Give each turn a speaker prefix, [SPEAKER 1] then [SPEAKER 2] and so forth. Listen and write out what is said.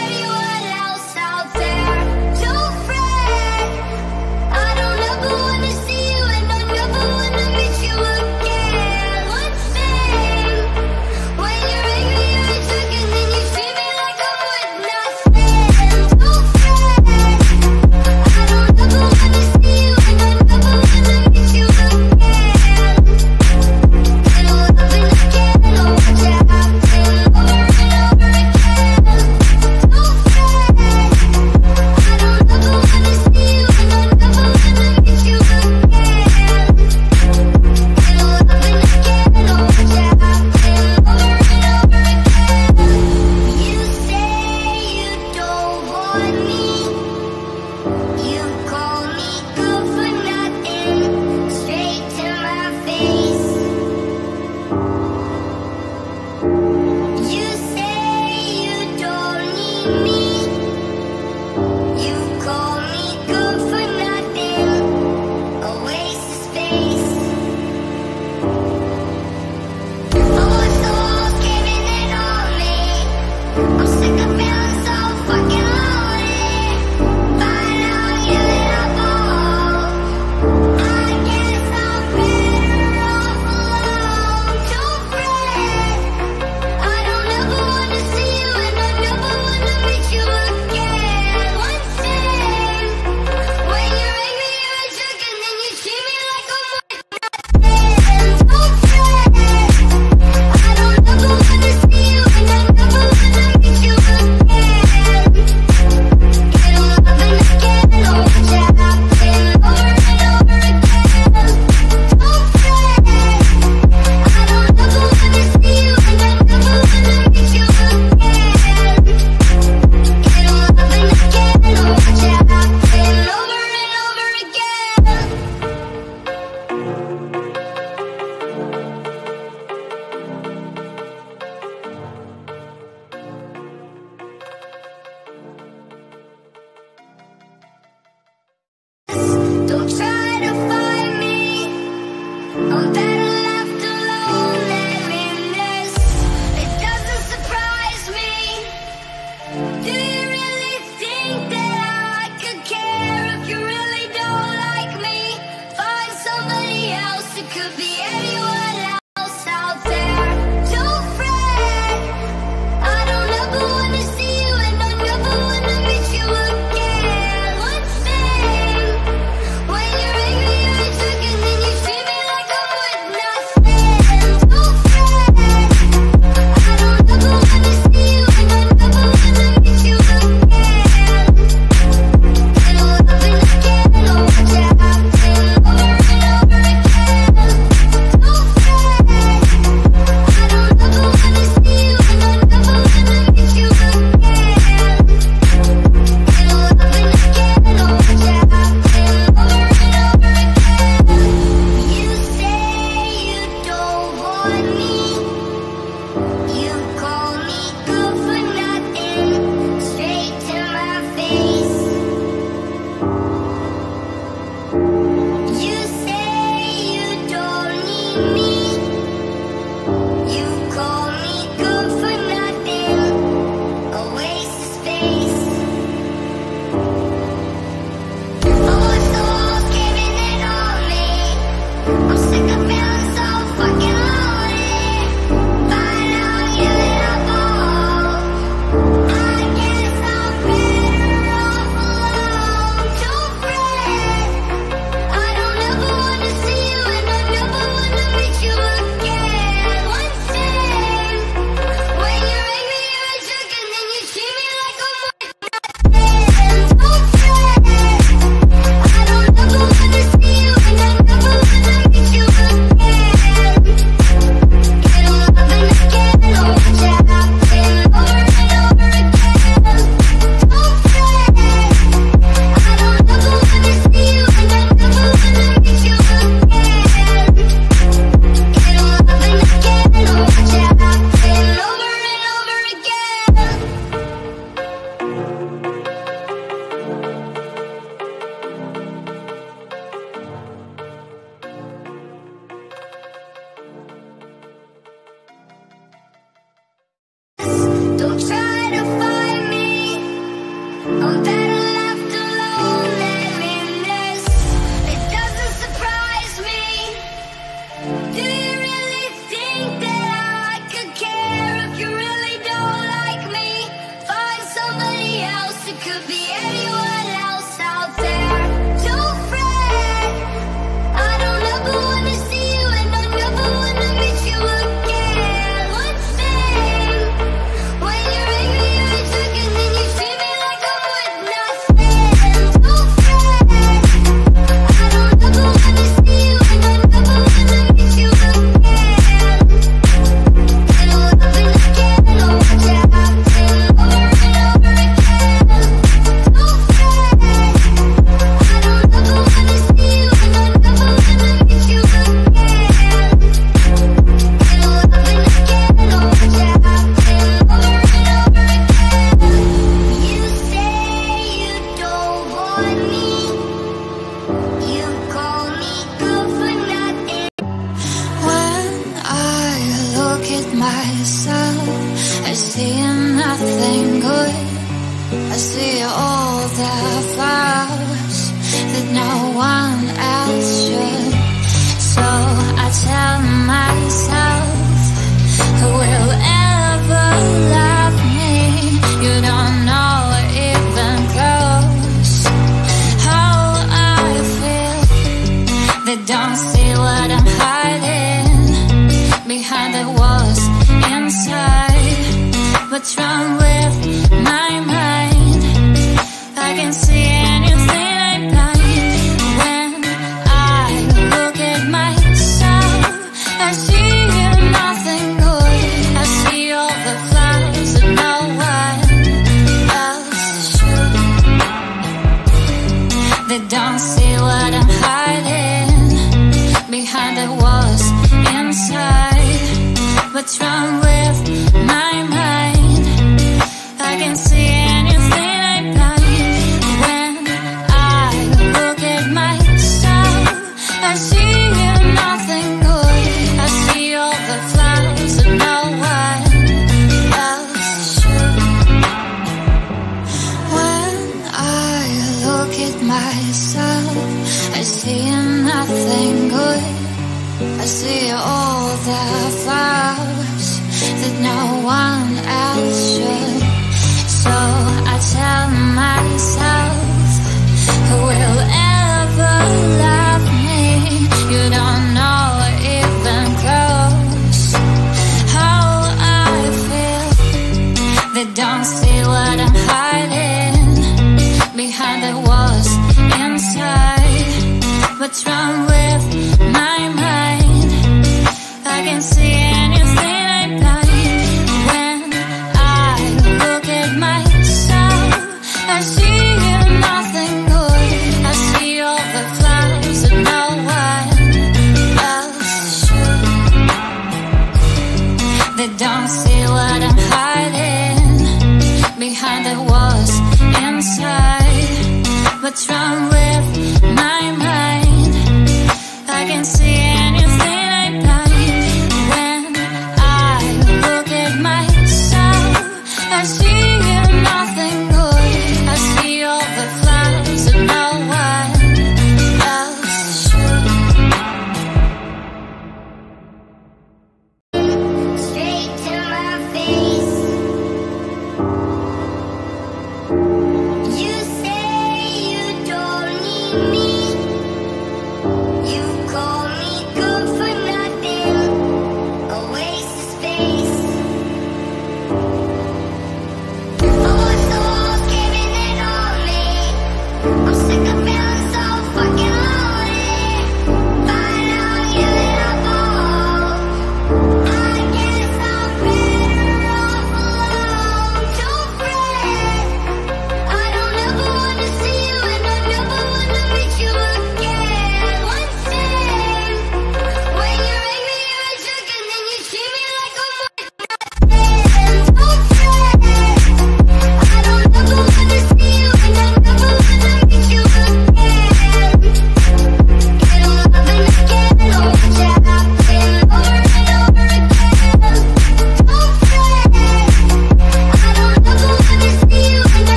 [SPEAKER 1] Baby, But don't see what I'm hiding behind the walls inside. What's wrong with my mind? I can see. see all that.